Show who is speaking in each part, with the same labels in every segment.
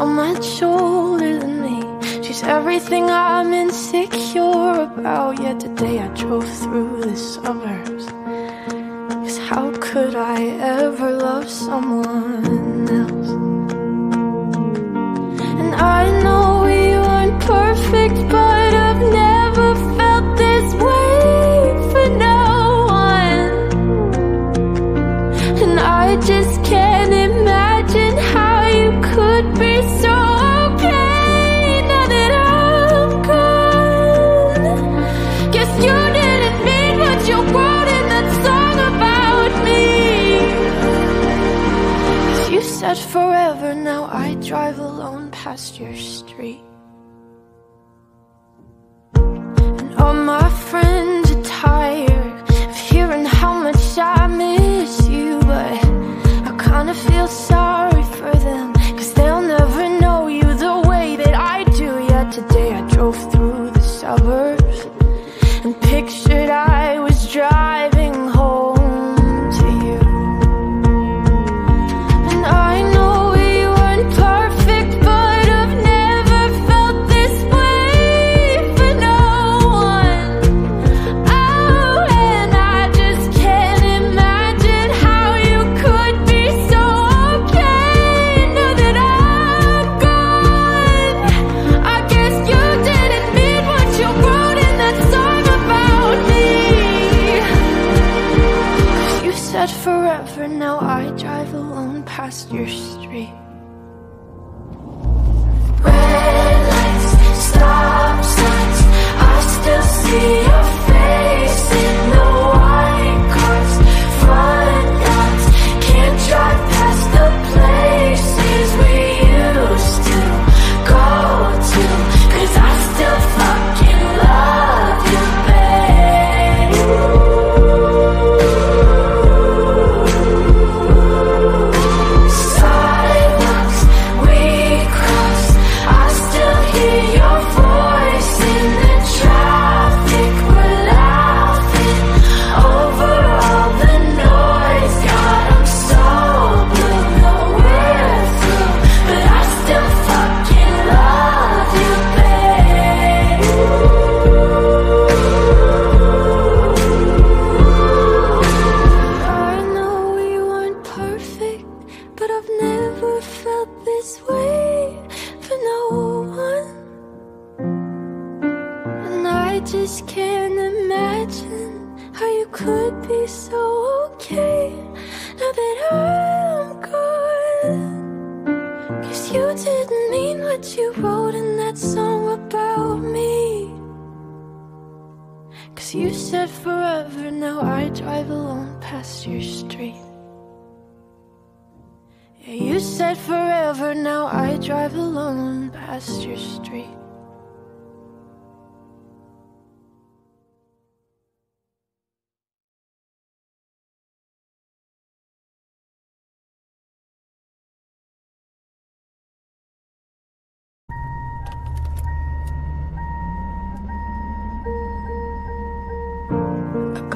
Speaker 1: So much older than me. She's everything I'm insecure about. Yet today I drove through the suburbs. Cause how could I ever love someone else? Your street.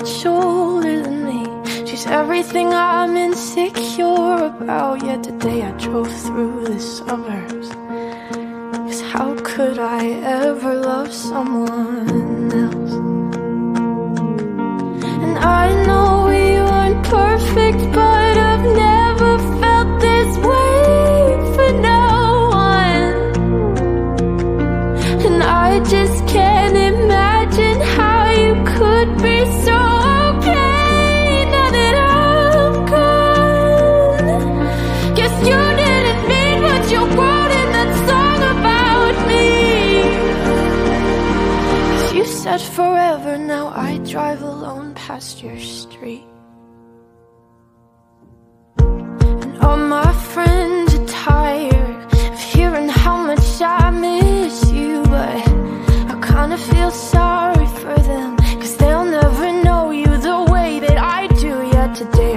Speaker 1: much older than me. She's everything I'm insecure about. Yet today I drove through the suburbs. Cause how could I ever love someone else? And I know your street. And all my friends are tired of hearing how much I miss you, but I kinda feel sorry for them, cause they'll never know you the way that I do. Yet today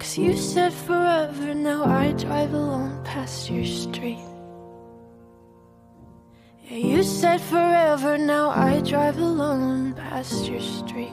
Speaker 1: Cause you said forever, now I drive alone past your street. Yeah, you said forever, now I drive alone past your street.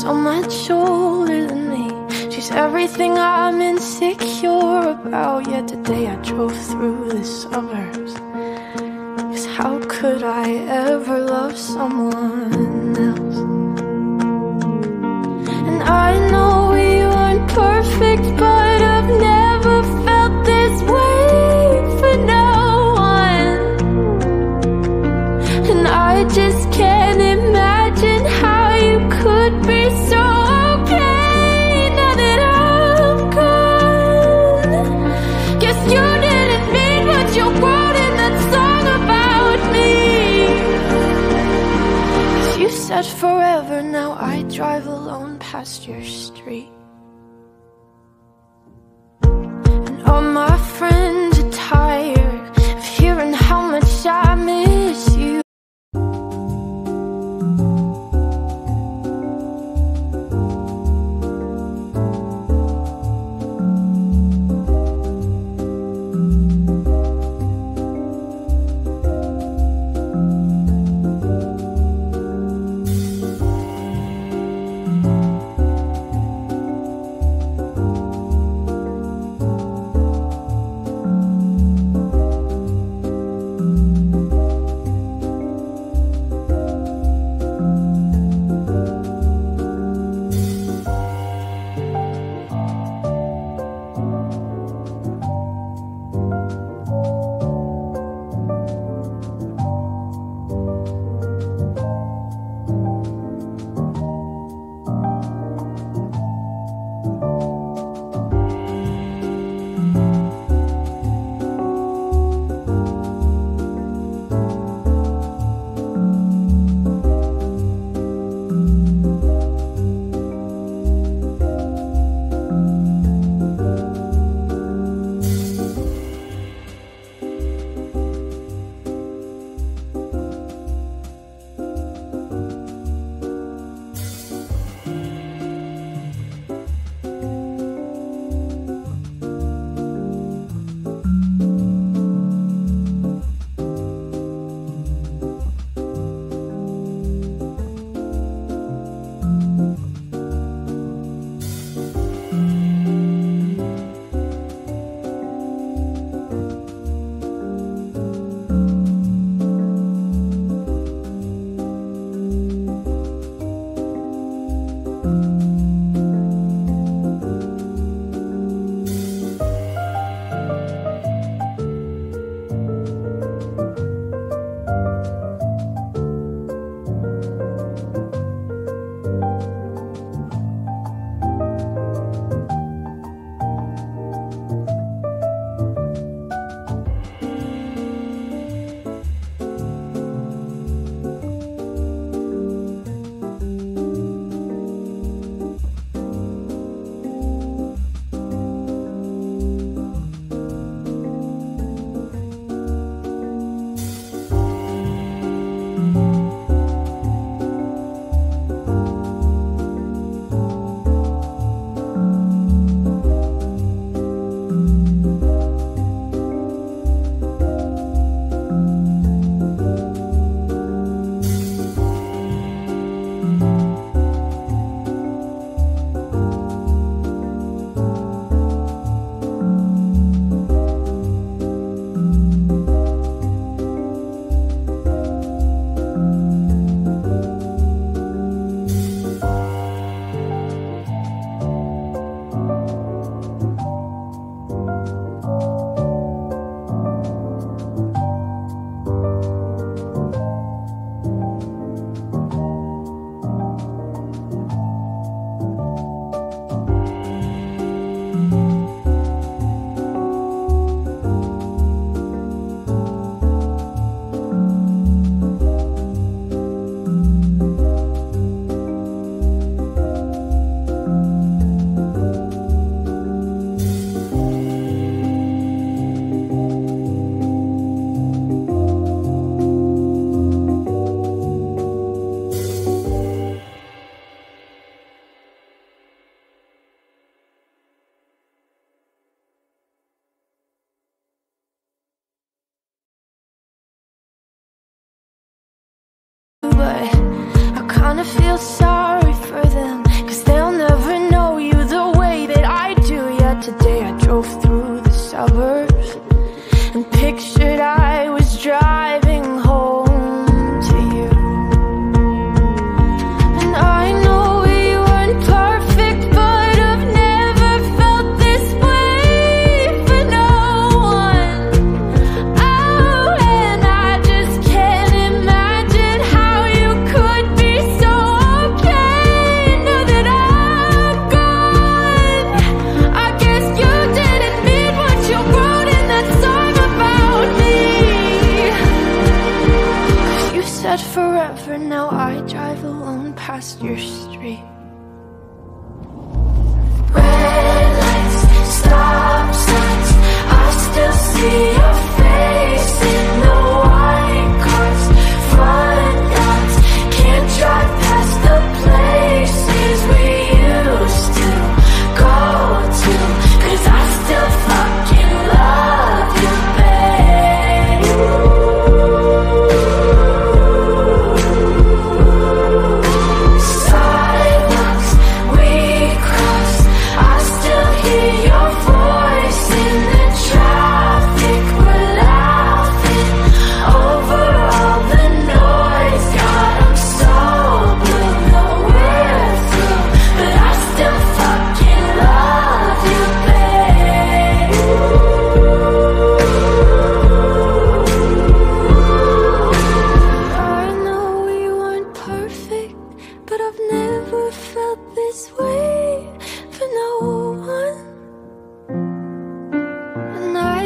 Speaker 1: So much older than me. She's everything I'm insecure about. Yet today I drove through the suburbs. Cause how could I ever love someone else? And I know drive alone past your street.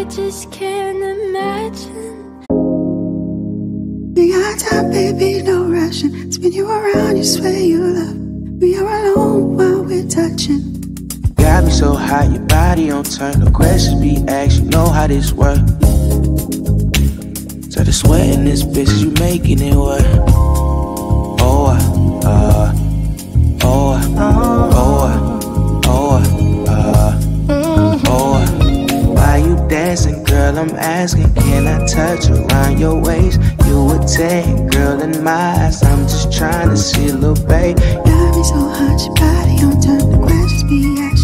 Speaker 1: I just can't imagine. We
Speaker 2: got time, baby, no rushing. Spin you around, you swear you love. We are alone while we're touching.
Speaker 3: Got me so hot, your body on turn. No questions be asked, you know how this work. So the sweat in this bitch, you making it work. Oh, uh, uh oh, uh, oh. Girl, I'm asking, can I touch around your waist? You would take, girl, in my eyes. I'm just trying to see, little babe.
Speaker 2: Love
Speaker 3: me so hot, your body on
Speaker 2: time.
Speaker 3: The
Speaker 2: questions be asked.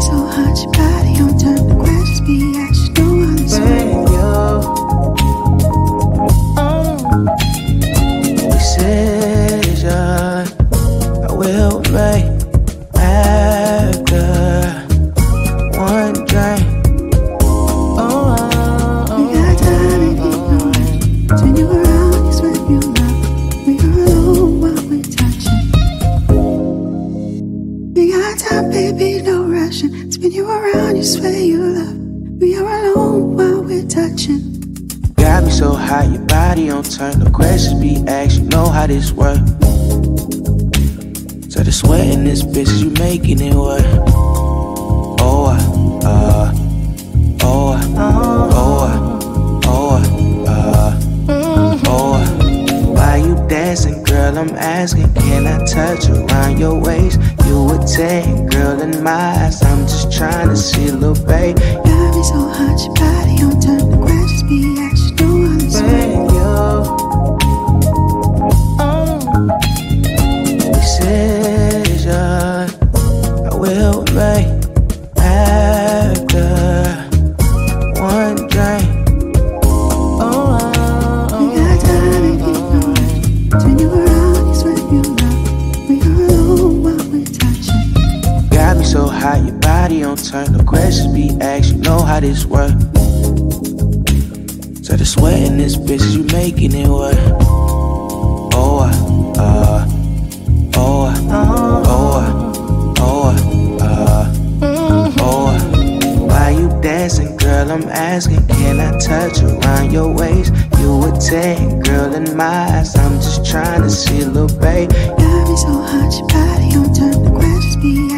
Speaker 3: so hot, your body on time. The
Speaker 2: questions be asked. In this bitch, you making it work. Oh, uh, uh, oh, uh, oh, uh, oh, uh, oh, uh. Why you dancing, girl? I'm asking, can I touch around your waist? You a 10, girl, in my eyes. I'm just trying to see, little babe.
Speaker 3: Love is so hot, your body on turn. The questions be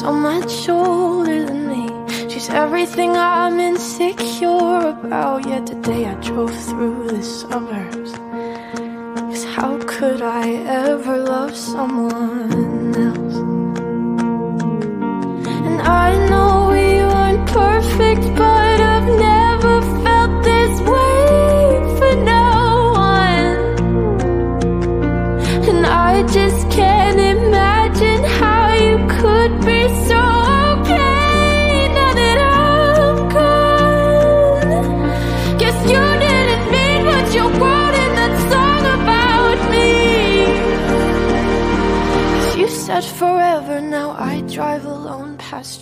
Speaker 1: So much older than me. She's everything I'm insecure about. Yet today I drove through the suburbs. Cause how could I ever love someone else?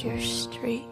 Speaker 1: Your street.